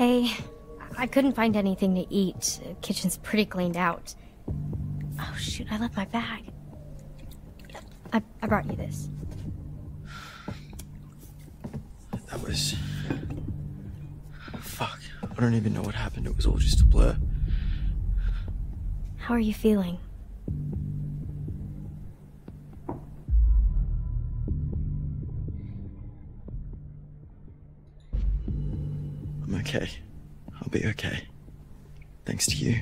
okay. I couldn't find anything to eat. The kitchen's pretty cleaned out. Oh shoot, I left my bag. I, I brought you this. That was. Fuck. I don't even know what happened. It was all just a blur. How are you feeling? Okay. I'll be okay. Thanks to you.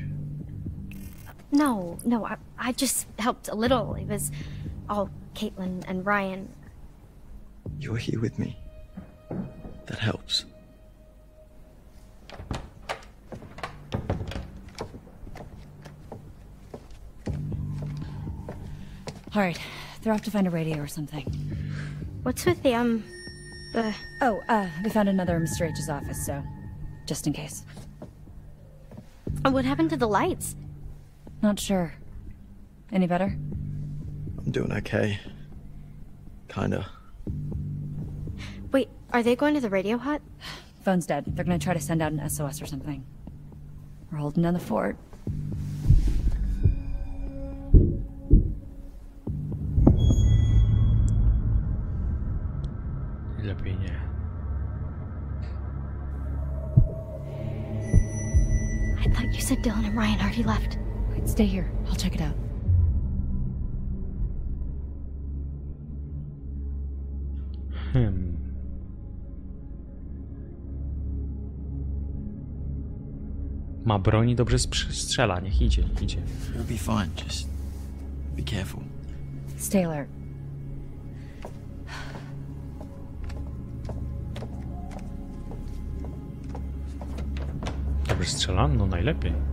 No, no, I, I just helped a little. It was all Kaitlyn and Ryan. You're here with me. That helps. All right, they're off to find a radio or something. What's with the, um, the... Oh, uh, we found another Mr. H's office, so just in case. What happened to the lights? Not sure. Any better? I'm doing okay. Kinda. Wait, are they going to the radio hut? Phone's dead. They're gonna try to send out an SOS or something. We're holding down the fort. Lepiej nie. Said Dylan and Ryan already left. Wait, stay here. I'll check it out. Hmm. Ma broni, dobrze strzela. Niech idzie, idzie. We'll be fine. Just be careful. Stay alert. Strzela? No najlepiej.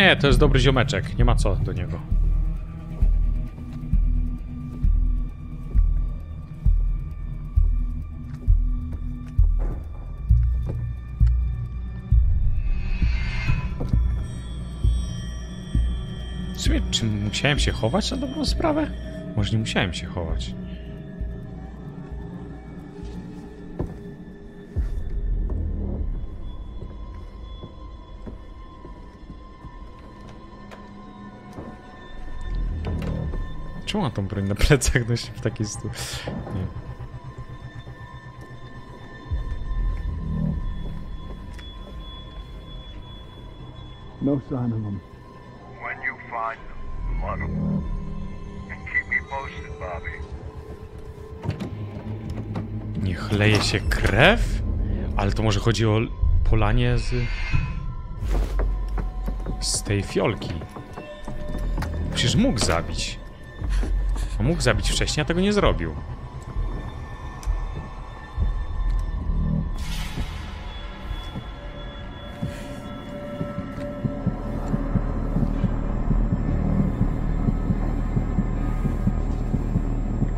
Nie, to jest dobry ziomeczek. Nie ma co do niego. W sumie, czy musiałem się chować na dobrą sprawę? Może nie musiałem się chować. Czemu ma tą broń na plecach nosi w taki stu... Nie. No sign of them. When you find them, let 'em. And keep me posted, Bobby. Niech leje się krew? Ale to może chodzi o polanie z... Z tej fiolki. Przecież mógł zabić. On mógł zabić wcześniej, a tego nie zrobił.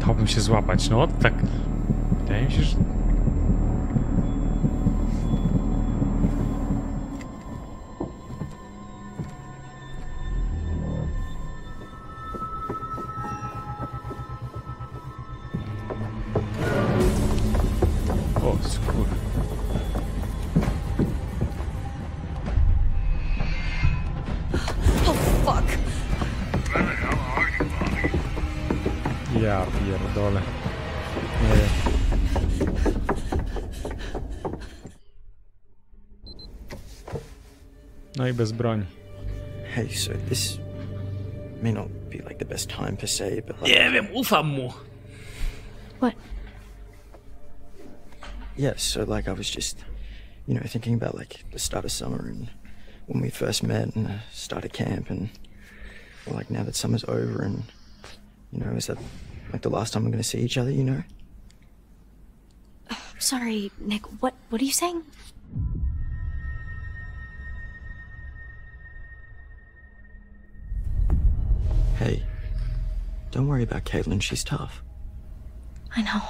Dałbym się złapać, no tak. Wydaje mi się, że... pierdolę. Nie wiem. No i bez broni. Hey, so this may not be like the best time per se, but like, Nie wiem, ufam mu. What? yeah. So like, I was just, you know, thinking about like the start of summer and when we first met and the start of camp and well, like now that summer's over and you know, is that like the last time we're gonna see each other? You know? Sorry, Nick. What what are you saying? Hey, don't worry about Kaitlyn. She's tough. I know.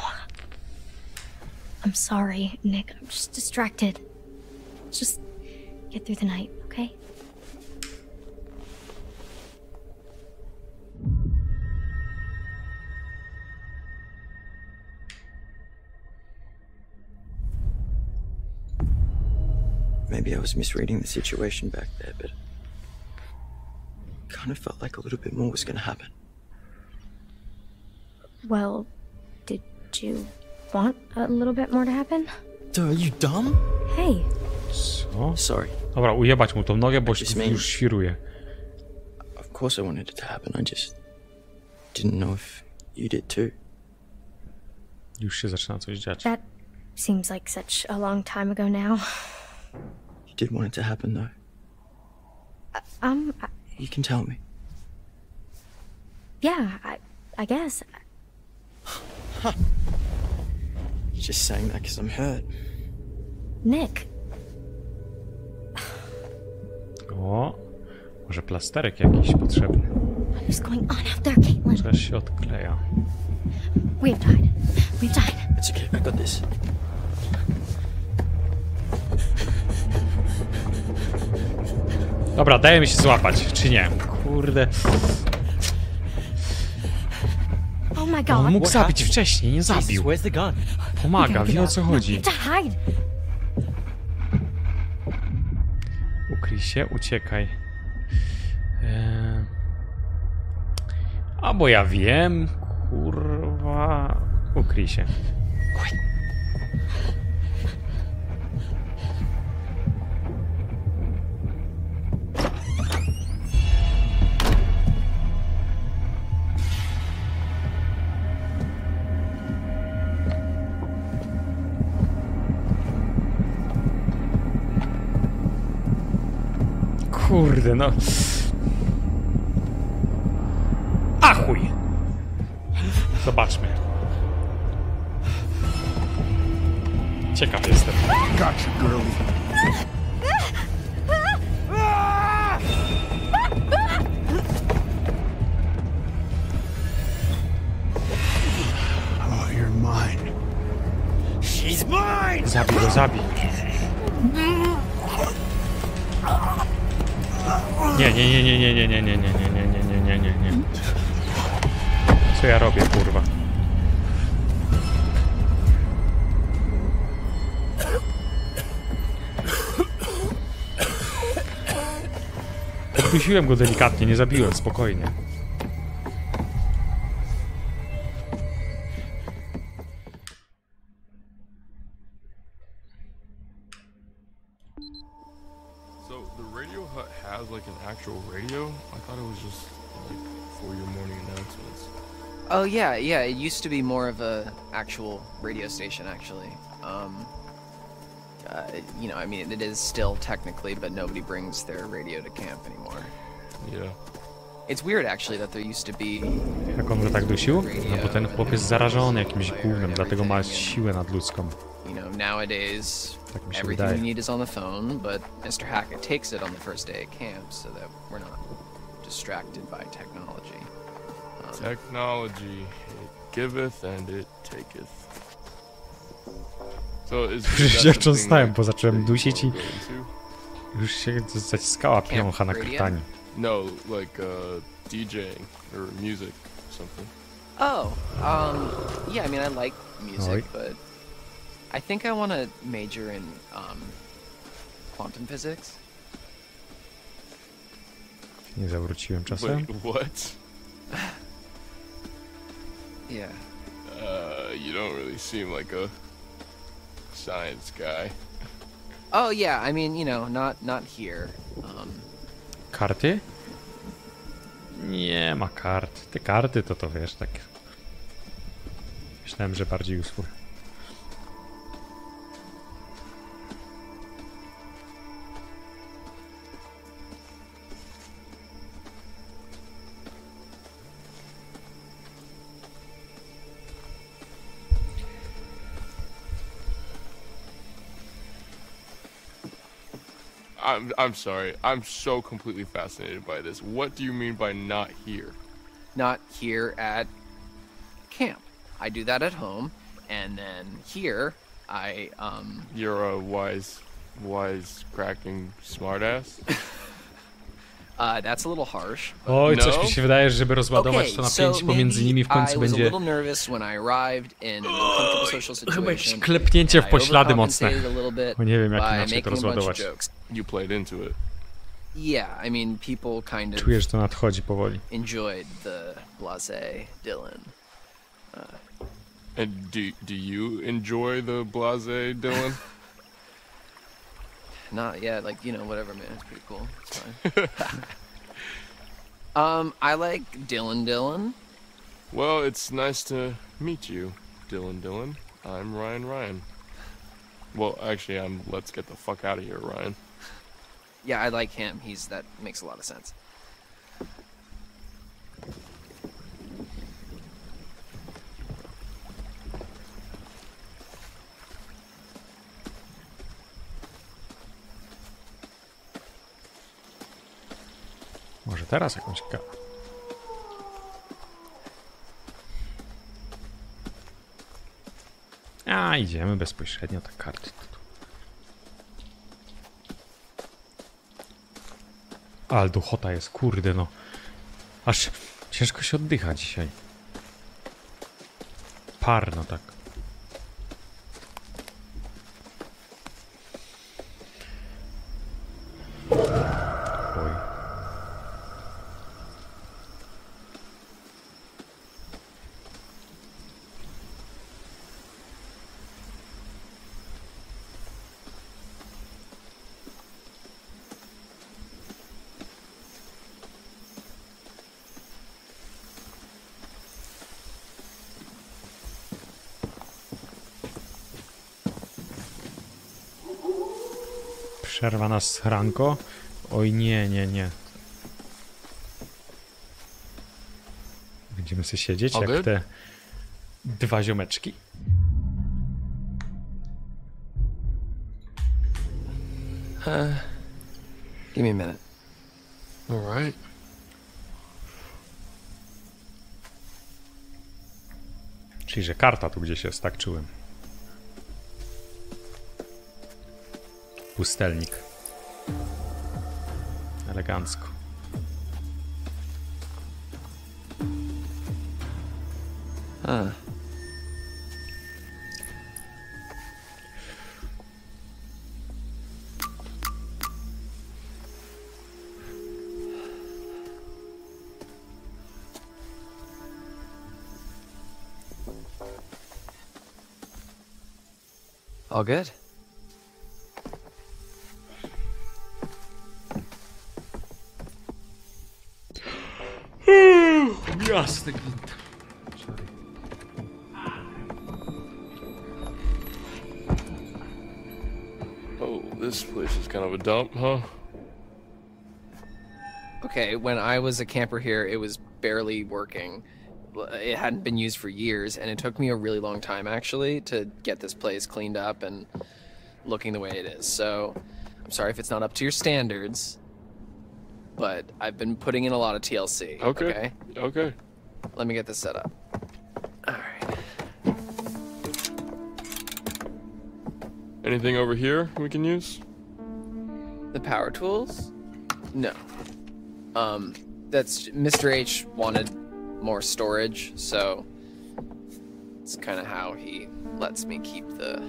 I'm sorry, Nick. I'm just distracted. Let's just get through the night, okay? Maybe I was misreading the situation back there, but kind of felt like a little bit more was gonna happen. Well, did you want a little bit more to happen? Duh, are you dumb? Hey, Co? Sorry. Dobra, ujebać mu tą nogę, bo Just się już świruje. Of course I wanted it to happen. I just didn't know if you did too. Już się zaczyna coś dziać. that seems like such a long time ago now. You did want it to happen though. Um, I, You can tell me. yeah, I, I guess. You're just saying that because I'm hurt. Nick, O, może plasterek jakiś potrzebny. what is going on out there, Kaitlyn? Coś się odkleja. We've died. We've died. It's okay. I got this. Dobra, daje mi się złapać, czy nie? Kurde. Oh my On god. mógł zabić wcześniej, nie zabił. Pomaga, wie o co chodzi. Ukryj się, uciekaj. Eee... Albo ja wiem, kurwa. Ukryj się. Kurde, no. A chuj! Zobaczmy. Ciekaw jestem. Gotcha, girlie. Oh! Zabij go, zabij. Nie, nie, nie, nie, nie, nie, nie, nie, nie, nie, nie, nie, nie, nie, nie. Co ja robię, kurwa? Oddusiłem go delikatnie, nie zabiłem, spokojnie. Actual radio? I thought it was just like for your morning announcements. Oh yeah, yeah. It used to be more of a actual radio station, actually. Um, uh, you know, I mean, it is still technically, but nobody brings their radio to camp anymore. Yeah. It's weird, actually, that there used to be. Jak on go tak dusił? No bo ten chłop jest zarażony jakimś gównem, dlatego ma siłę nadludzką. You know, nowadays Tak mi się everything wydaje. you need is on the phone, but Mr. Hackett takes it on the first day at camp so that we're not distracted by technology. Um, Technology, it giveth and it taketh. So is Już that się the thing cząstałem, that bo zacząłem dusić i już się zaciskała piącha na krtani. No, like uh, DJing or music or something. Oh, um, yeah. I mean, I like music, Oj. but I think I want to major in um, quantum physics. Nie zawróciłem czasem. Wait, what? Yeah. Uh, you don't really seem like a science guy. Oh yeah, I mean, you know, not not here. Um, Karty? Nie ma kart. Te karty to to wiesz, tak. Myślałem, że bardziej usług. I'm I'm sorry. I'm so completely fascinated by this. What do you mean by not here? not here at camp. I do that at home, and then here I um You're a wise, wise, cracking smartass. uh that's a little harsh. Oj, coś No? mi się wydaje, że żeby rozładować Okay, to so napięcie pomiędzy maybe nimi w końcu będzie little nervous when I arrived in an uncomfortable social chyba jakieś situation. klepnięcie w I poślady mocne. overcompensated a little bit Bo nie wiem, jak by inaczej to making a bunch of rozładować. jokes. You played into it. Yeah, I mean people kind of Czuję, że to nadchodzi powoli. enjoyed the blasé Dylan. And do do you enjoy the blase, Dylan? Not yet, like you know, whatever, man. It's pretty cool. It's fine. um, I like Dylan Dylan. well, it's nice to meet you, Dylan. Dylan. I'm Ryan. Ryan. Well, actually, I'm. Let's get the fuck out of here, Ryan. Yeah, I like him. He's that makes a lot of sense. Teraz jakąś ka... A, idziemy bezpośrednio, te karty. Ale duchota jest, kurde no. Aż ciężko się oddycha dzisiaj. Parno tak. Oj. Przerwa na schranko? Oj nie, nie, nie. Będziemy sobie siedzieć jak te dwa ziomeczki. Give me a minute. All right. Czyli, że karta tu gdzieś jest, tak czułem. Pustelnik. Elegancko. Huh. All good. Jasny gwint. Oh, this place is kind of a dump, huh? Okay, when I was a camper here, it was barely working. It hadn't been used for years, and it took me a really long time actually to get this place cleaned up and looking the way it is. So, I'm sorry if it's not up to your standards, but I've been putting in a lot of TLC. Okay. okay? Okay. Let me get this set up. All right. Anything over here we can use? The power tools? No. Um, that's Mr. H wanted more storage, so it's kind of how he lets me keep the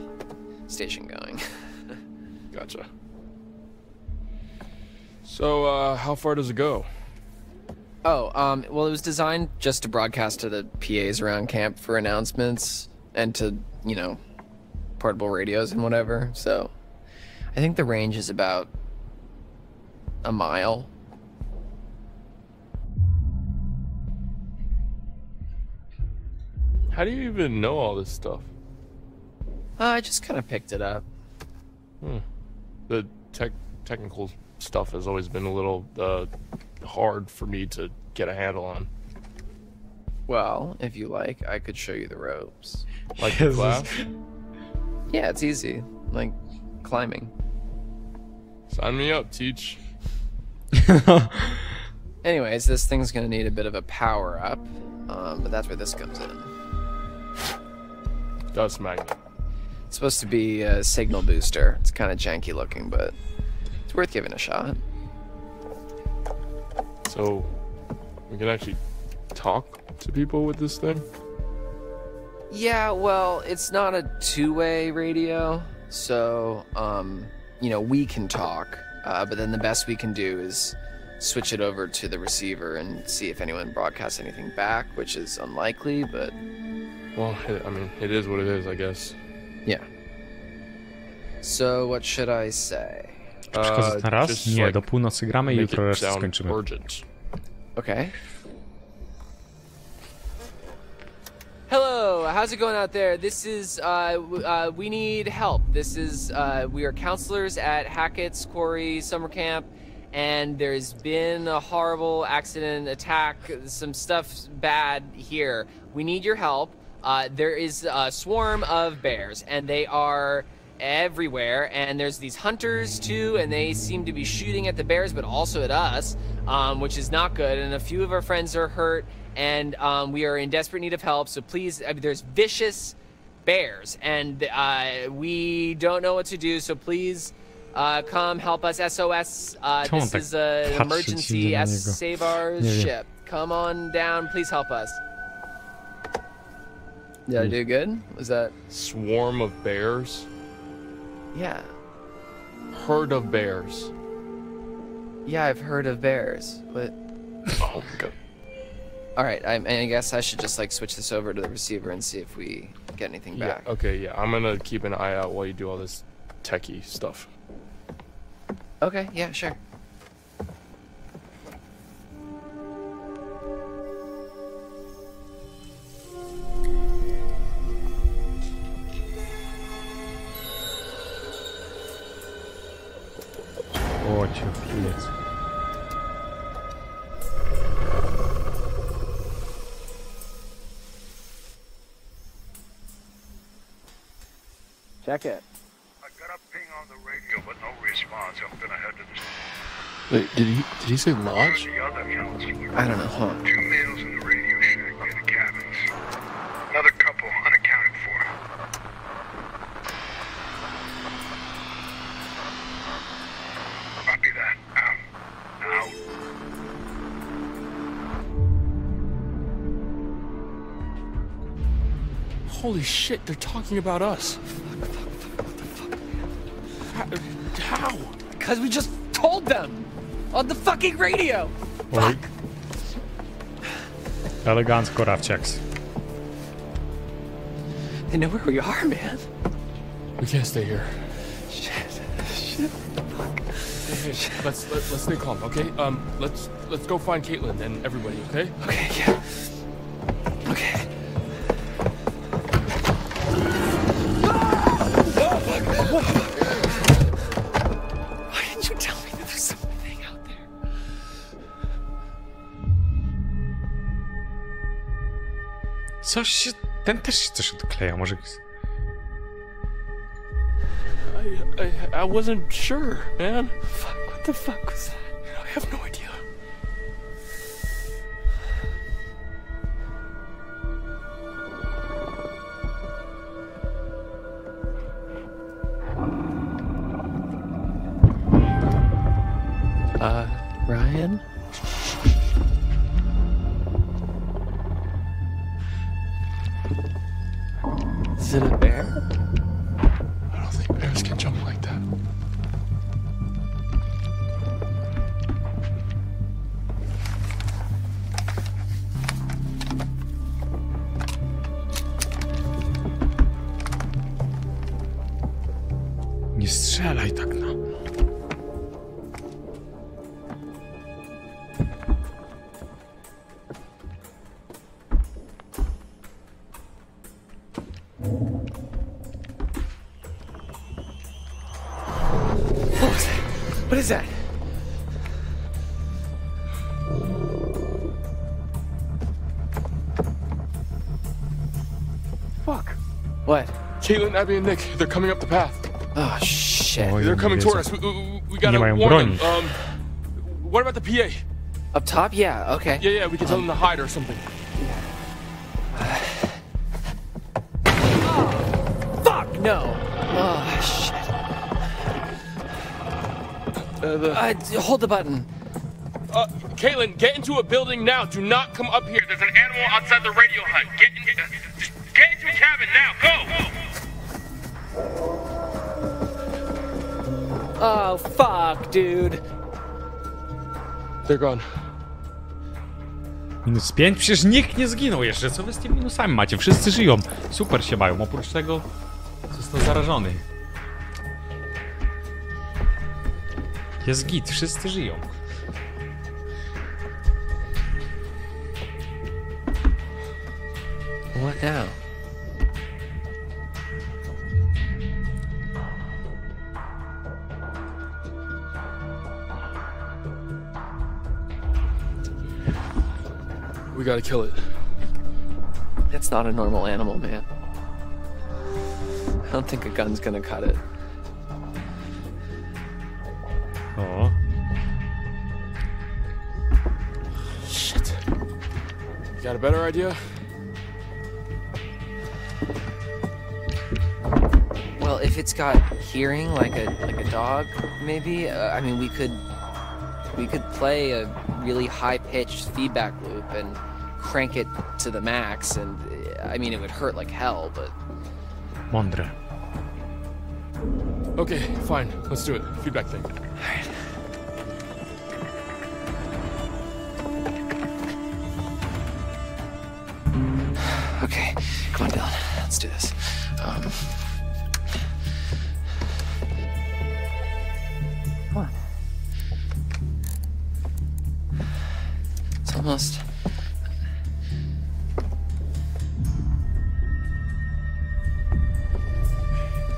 station going. Gotcha. So, uh, how far does it go? Oh, um, well, it was designed just to broadcast to the PAs around camp for announcements and to, you know, portable radios and whatever. So, I think the range is about a mile. How do you even know all this stuff? Uh, I just kind of picked it up. The tech technical stuff has always been a little uh, hard for me to get a handle on. Well, if you like, I could show you the ropes. Like Yes, class? Yeah, it's easy. Like climbing. Sign me up, teach. Anyways, this thing's gonna need a bit of a power up, um, but that's where this comes in. Dust magnet. It's supposed to be a signal booster. It's kind of janky looking, but it's worth giving a shot. So, we can actually talk to people with this thing? Yeah, well, it's not a two-way radio, so um, you know we can talk, uh, but then the best we can do is switch it over to the receiver and see if anyone broadcasts anything back, which is unlikely, but Well, I mean, it is what it is, I guess. yeah. So what should I say? Przeszkadzać na raz? just, Nie, like, do północy gramy i jutro resztę skończymy. urgent. Okay. Hello, how's it going out there? This is, uh, uh, we need help. This is, uh, we are counselors at Hackett's Quarry Summer Camp, and there's been a horrible accident, attack, some stuff bad here. We need your help. Uh, there is a swarm of bears, and they are everywhere and there's these hunters too and they seem to be shooting at the bears but also at us um, which is not good and a few of our friends are hurt and um, we are in desperate need of help so please I mean, there's vicious bears and uh, we don't know what to do so please uh, come help us. Sos uh, this is an emergency. S- save our Nie wiem. ship. Come on down. Please help us. Did i do good? Was that Swarm of bears? Yeah Herd of bears. yeah i've heard of bears but Oh my god. All right, I, I guess I should just like switch this over to the receiver and see if we get anything Yeah, back. okay, yeah. I'm gonna keep an eye out while you do all this techie stuff. Okay, yeah, sure. He say lodge? the other counselor. I don't know. Hold on. Two males in the radio shack near the cabins. Another couple unaccounted for. Copy that. Out. Out. Holy shit, they're talking about us. How? how? Because we just told them on the fucking radio. Oj. Elegancko, checks. They know where we are, man. We can't stay here. Shit. Shit. Hey, hey, let's let, let's stay calm, okay? Um, let's let's go find Kaitlyn and everybody, okay? Okay, yeah. Coś się... Ten też się coś odkleja, może... I, I I wasn't sure, man. Fuck, what the fuck was that? Is that? Fuck. What? Kaitlyn, Abi, and Nick, they're coming up the path. Oh shit. Oj, They're coming wiedzą. toward us. We, we, we gotta Nie warn them. Um, what about the PA? Up top? Yeah, okay. Yeah, yeah, we can tell them to hide or something. The, Uh, hold the button. uh, Caitlin, get into a building now. Do not come up here. There's an animal outside the radio hut. Get in, uh, just get into a cabin now. Go! Oh, fuck, dude. They're gone. Minus 5? Przecież nikt nie zginął jeszcze. Co wy z tymi minusami macie? Wszyscy żyją. Super się mają. Oprócz tego został zarażony. Jest git. Wszyscy żyją. What now? We gotta kill it. That's not a normal animal, man. I don't think a gun's gonna cut it. Better idea? Well, if it's got hearing like a like a dog, maybe. Uh, I mean, we could we could play a really high pitched feedback loop and crank it to the max, and uh, I mean, it would hurt like hell, but Mądre. Okay, fine. Let's do it. Feedback thing. okay. This. Um, come on. It's almost.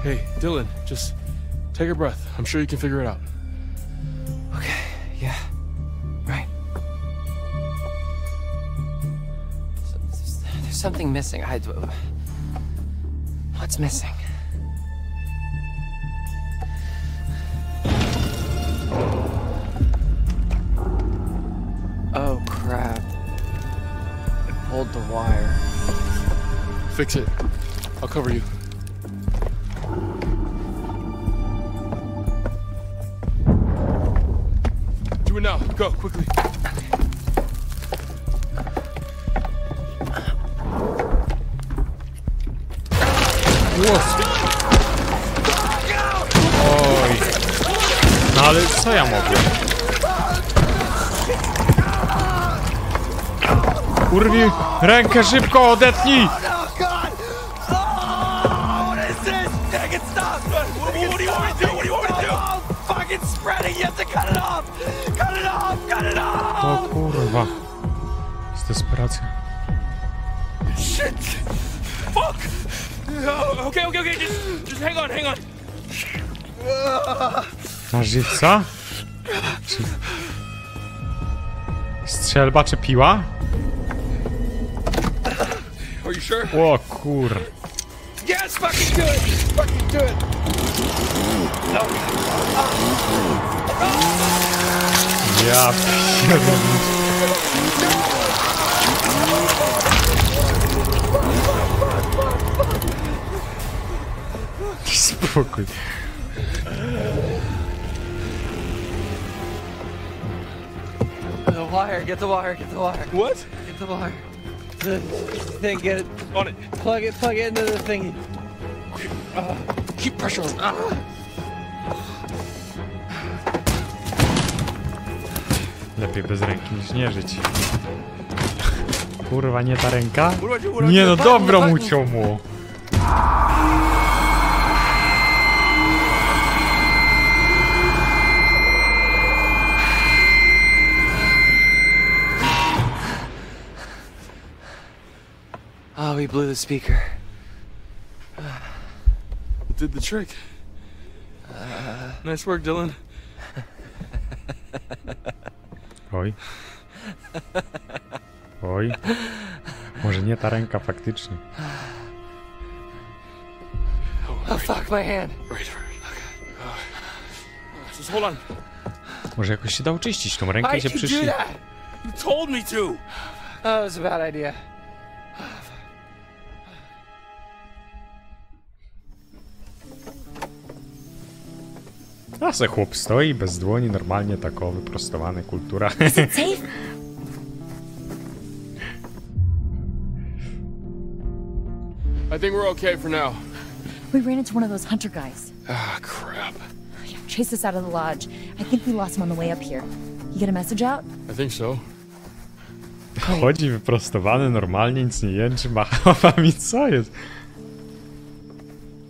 Hey, Dylan, just take a breath. I'm sure you can figure it out. Okay. Yeah. Right. There's something missing. I. What's missing? Oh crap! I pulled the wire. Fix it. I'll cover you. Do it now. Go, quickly. Off! Cut it off! Cut it off! O kurwa. Jest desperacja. Shit! Fuck! Okay, okay, okay. Just, just hang on, hang on. Masz żywca? Czy... Strzelba czy piła? O kur... Yes, fucking do it! Fucking do it! Ja pierdolę. Spokój. Wire. Get the wire. Get the wire. What? Get the wire. The thing. Get it. On it. Plug it. Plug it into the thingy. Keep pressure on. Ah. Lepiej bez ręki niż nie żyć. Kurwa, nie ta ręka? Nie no, dobro mu button. Oh, we blew the speaker. It did the trick. nice work, Dylan. Oj. Oj. Może nie ta ręka faktycznie. Oh fuck, my hand. Right, right. Okay. Uh, just hold on. Może jakoś się da oczyścić tą rękę i się Why'd you do przyszli. that? You told me to. Oh, that was a bad idea. A se chłop stoi bez dłoni, normalnie takowy, wyprostowany, kultura. I think we're okay for now. We ran into one of those hunter guys. Ah, crap. Chased us out of the lodge. I think we lost him on the way up here. You get a message out? I think so. Chodzi wyprostowany, normalnie, nic nie jęczy, macha wami, co jest?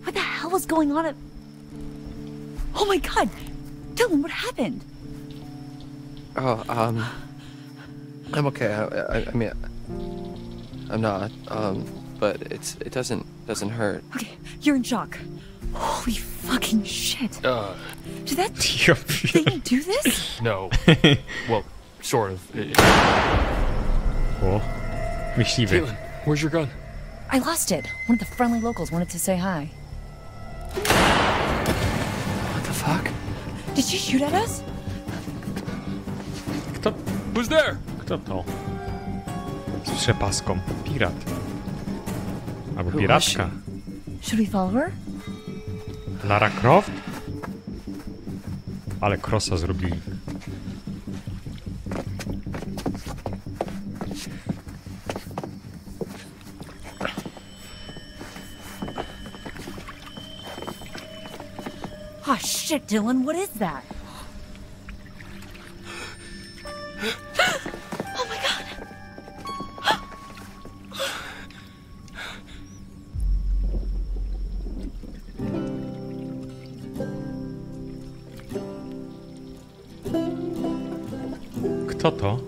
What the hell was going on at... Oh my god! Dylan, what happened? Oh, um, I'm okay. I, I, I mean, I'm not. Um, but it's it doesn't doesn't hurt. Okay, you're in shock. Holy fucking shit. Uh, Did that Ja thing do this? no. well, sort of. It, it- O, myśliwy. Kaitlyn, where's your gun? I lost it. One of the friendly locals wanted to say hi. Fuck? Did she shoot at us? Kto, Who's there? kto to? Z przepaską. Pirat. Albo Who piratka. Should we follow her? Lara Croft? Ale krosa zrobili. Shit, Dylan, what is that? oh my god! Kto to?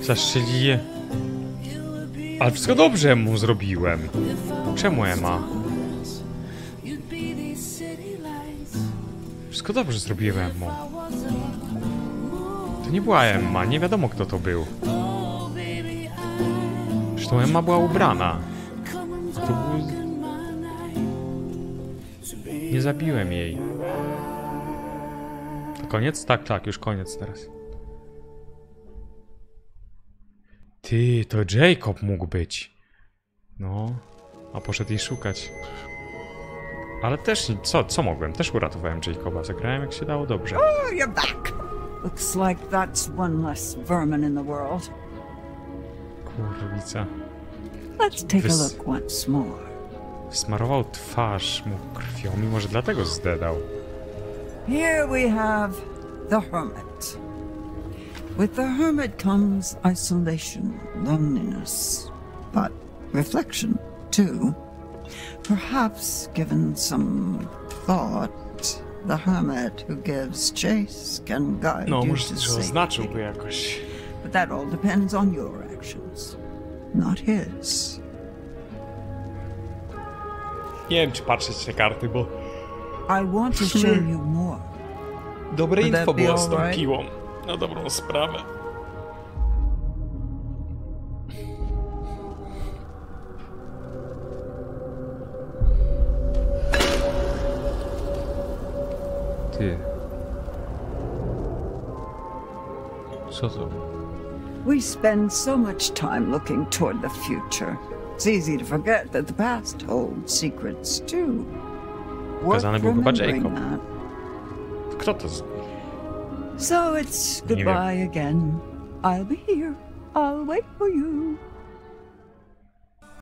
Zastrzelili je. Ale wszystko dobrze mu zrobiłem. Czemu Emma? Wszystko dobrze zrobiłem mu. To nie była Emma, nie wiadomo kto to był. Zresztą Emma była ubrana. To był... Nie zabiłem jej. To koniec? Tak, tak, już koniec teraz. Ty, to Jacob mógł być. No, a poszedł jej szukać. Ale też, co, co mogłem? Też uratowałem Jacoba. Zagrałem jak się dało dobrze. Oh, you're back. Looks like that's one less vermin in the world. Kurwica. Let's take a Wys- look once more. Smarował twarz mu krwią, mimo że dlatego zdedał. Here we have the hermit. With the hermit comes isolation, loneliness, but reflection too. Perhaps, given some thought, the hermit who gives chase can guide No, you może to safety. But that all depends on your actions, not his. Nie wiem, czy patrzeć te karty, bo I want to show you more. dobre info było z tą piłą. Na dobrą sprawę. To? We spend so much time looking toward the future. It's easy to forget that the past holds secrets too. Pokazany był chyba remembering Jacob. that. Kto to? z- So it's goodbye again. I'll be here. I'll wait for you.